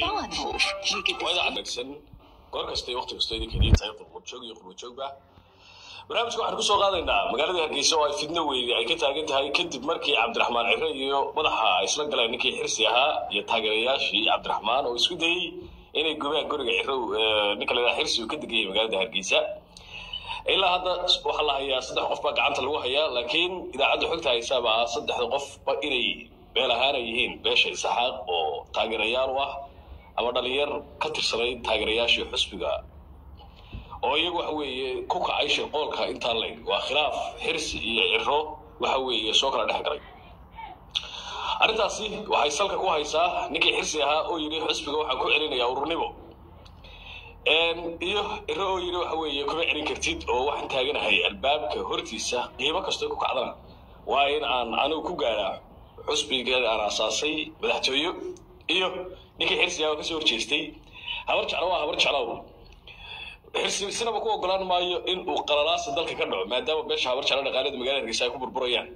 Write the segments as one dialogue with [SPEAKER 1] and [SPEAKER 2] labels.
[SPEAKER 1] Bawanhof. You get
[SPEAKER 2] waa
[SPEAKER 1] the
[SPEAKER 2] idaacad wanaagsan goor kasta waqti kasta idinka idiin tahay qurqurjoog iyo qurbajoogba barnaamijka waxaan ku soo qaadaynaa magaalada hargeysa oo ay fidno weyne ay ka taagan tahay kadib markii cabdiraxmaan cire iyo madaxa ay isla galeen ninkii xirsi ahaa iyo taageerayaashii cabdiraxmaan oo isku dayey inay gubaan guriga ciro ninka la yidhaha xirsi uu ka degayay magaalada hargeysa ilaa hadda waxaa la hayaa saddex qof baa gacanta lagu hayaa laakiin idaacadda xogta haysaaba ah saddexda qofba inay beel ahaana yihiin beesha isaxaaq oo taageerayaal u ah ama dhalinyar ka tirsanayd taageerayaashii xusbiga. Oo iyagu waxa weeye ku kacay shirqoolka intaa leyn waa khilaaf xirsi iyo ciro waxa weeye soo kala dhex galay. Arrintaasi waxay salka ku haysaa ninkii xirsi ahaa oo yidhi xusbiga waxaan ku celinayaa ururnimo. Iyo ciro oo yidhi waxa weeye kuma celin kartid oo waxaan taaganahay albaabka hortiisa qiimo kastoo ku kacdana. Waa in aan anigu ku gaadhaa xusbiga aan asaasay madaxtooyo iyo ninkii xirsi ahaa oo ka soo horjeestay. Habar jeclo waa habar jeclow. Xirsi sinaba ku ogolaan maayo in uu qalalaasa dalka ka dhaco maadaama beesha habar jeclo dhaqaalada magaalada hargeysa ay ku burburayaan.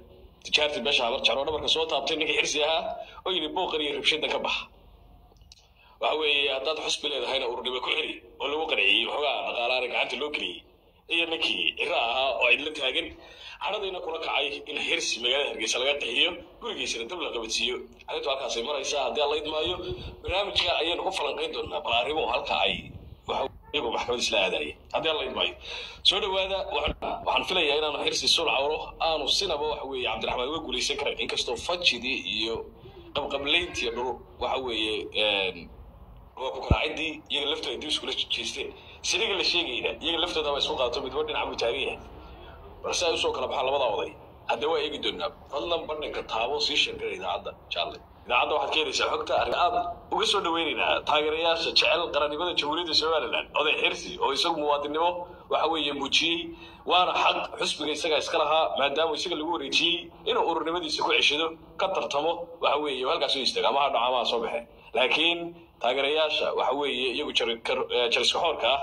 [SPEAKER 2] Tijaartii beesha habar jeclo dhabarka soo taabtay ninkii xirsi ahaa oo yidhi booqan iyo rabshada ka baxa. Waxa weeye haddaad xusbi leedahayna ururnimo ku celi oo lagu qanciyey waxoogaa dhaqaalaana gacanta loo geliyey iyo ninkii ciro ahaa oo cidla taagan cadhadayna kula kacay in xirsi magaalada hargeysa laga qixiyo gurigiisana dab la qabadsiiyo arrintu halkaasay maraysaa haddii alla idmaayo barnaamijka ayaynu ku falanqayn doonaa bal arrimo halka ay iyagoo maxkamad isla aadaya haddii alla idmaayo. Soo dhawaada waxaan filayaa inaanu xirsi sul cawro aanu sinaba waxa weeye cabdiraxmaan uga guulaysan karayn inkastoo fajidii iyo qabqablayntii dhul waxa weeye waa ku karaacidii iyaga laftooda dib iskula jeesteen siliga la sheegayna iyaga laftooda ba isku qaato midba dhinac buu taagan yahay balse ay u soo kala baxaan labada oday hadda waa eegi doonaa fadlan bandhinka taabo sii sheegana idaacadda jaalle idaacadda waxaad ka helaysaa xogta arrin aad uga soo dhaweynaynaa taageerayaasha jecel qarannimada jamhuuriyadda somaliland oday xirsi oo isagu muwaadinnimo waxa weeye muujiyey waana xaq xusbiga isaga iska lahaa maadaama isaga lagu wareejiyey inuu ururnimadiisa ku ceshado ka tartamo waxa weeye halkaas u istaaga ama ha dhaco ama ha soo baxe laakiin taageerayaasha waxa weeye iyagu jariskaxoorka ah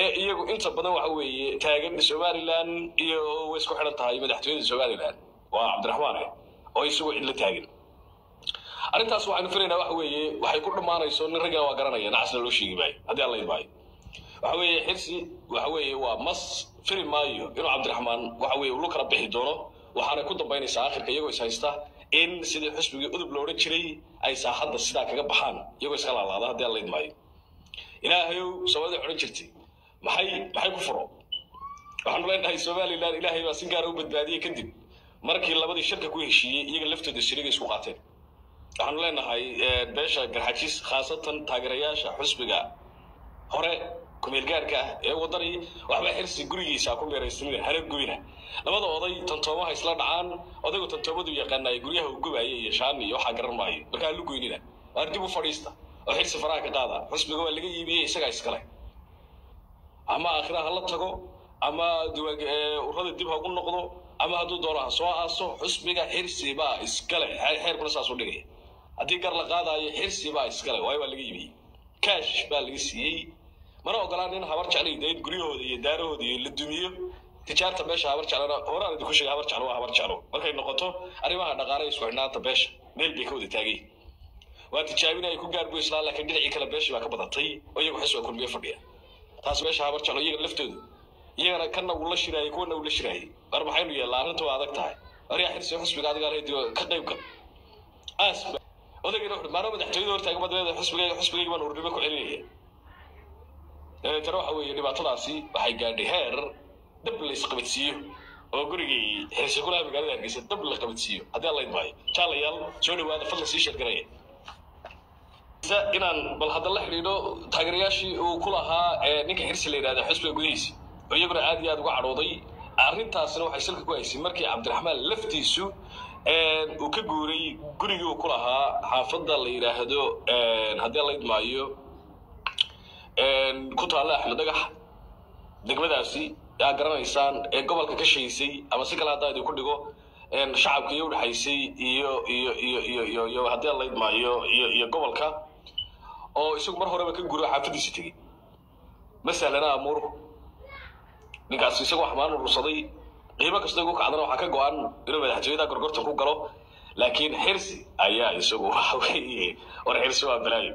[SPEAKER 2] ee iyagu inta badan waxa weeye taagan somaliland iyo way isku xidhan tahay madaxtooyada somaliland. Waa cabdiraxmaan eh oo isagu cidla taagan. Arrintaas waxaynu filaynaa waxa weeye waxay ku dhammaanayso nin raggaa waa garanaya nacasna loo sheegi maayo haddii alla idmaayo waxa weeye xirsi waxa weeye waa mas fili maayo inuu cabdiraxmaan waxa weeye ulu kala bixi doono waxaana ku dambaynaysaa akhirka iyagoo is haysta in sidii xusbigii udub lo odhan jiray ay saaxadda sidaa kaga baxaan iyagoo iska laalaada haddii alla idmaayo ilaahayow soomaalida odhan jirtay maxay maxay ku furo? Waxaanu leenahay somaliland ilaahay baa si gaara u badbaadiyey kadib markii labadii shirka ku heshiiyey iyaga laftooda shiriga isku qaateen. Waxaanu leenahay beesha garxajis khaasatan taageerayaasha xusbiga hore kumeelgaarka ah ee wadani waxba xirsi gurigiisa ku meeraysanina hana gubina. Labada oday tantoomaha isla dhacaan odaygu tantoomadu yaqaanay guryaha uu gubaaya iyo shaani iyo waxaa garan maayo markaa lu goynina waar dib u fadhiista oo xirsi faraha ka qaada. Xusbiga waa laga iibiyey isagaa iskale. Ama aakhira la tago ama urada dib ha ugu noqdo ama hadduu doono ha soo aaso xusbiga xirsi baa iskale. Xeerkuna saas u dhigaya haddii gar la qaadaayo xirsi baa iskale. Waayo waa laga iibiyey. Kaash baa laga siiyey mana ogolaan in habar jeclay dayd guryahooda iyo daarahooda iyo la dumiyo. Tijaarta beesha habar jeclana horaan idinku sheegay habar jeclo waa habar jeclo. Markay noqoto arrimaha dhaqaale isku xidhnaanta beesha meel bay ka wada taagay. Waa tijaabin ay ku gaarbu islaan laakiin dhinacii kale beeshii baa ka badatay oo iyagu xis waa kulmiye fadhiya taas beesha habar jeclo iyaga laftoodu. Iyagana kana uu la shiraayey kuwana uu la shiraayey war maxaynu yeellaa arrinta waa adag tahay. Waryaa xirsi xusbiga adiga alhaydi ka qayb gal aas odaygiina wuxuu maano madaxtooyada hortaaga madaxda xusbigayga xusbigayga baan urnimo ku celinaya dabeetana waxa weeye dhibaatadaasi waxay gaadhay heer dab la isqabadsiiyo oo gurigii xirsi kulaha magaalada hargeysa dab la qabadsiiyo haddii alla idmaayo jaalayaal soo dhawaada fadlan sii sheergaraya inaan bal hadda la xidhiidho taageerayaashii uu ku lahaa ninka xirsi la yidhahda xusbiga gudihiisa oo iyaguna aad iyo aad uga cadhooday. Arrintaasna waxay salka ku haysay markii cabdiraxmaan laftiisu uu ka guuray gurigii uu ku lahaa xaafadda la yidhaahdo haddii la idmaayo ku taalla axmed dhagax. Degmadaasi yaa garanaysaan ee gobolka ka shaysay ama si kale haddaa idinku dhigo shacabka iyo udhexaysay iyo iyo iyo iyo iyo iyo haddii la idmaayo iyo iyo gobolka oo isagu mar horeba ka guuro xaafaddiisa tegey. Masalana amuur? Ninkaas isagu wax maan urursaday qiimo kasta ugu kacdana waxaa ka go-an inuu madaxtooyada gorgortan ku galo laakiin xirsi ayaa isagu waxa weeye war xirsi waa balaayo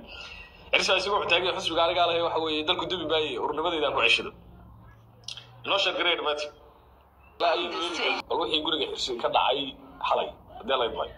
[SPEAKER 2] xirsi baa isagu wuxuu taagan yahay xusbiga anigaa lahay waxa weeye dalku dubi maaye urnimadeydaan ku ceshado inoo sheeg garee dhamaati bal wixii guriga xirsi ka dhacay xalay. Hadee layd maayo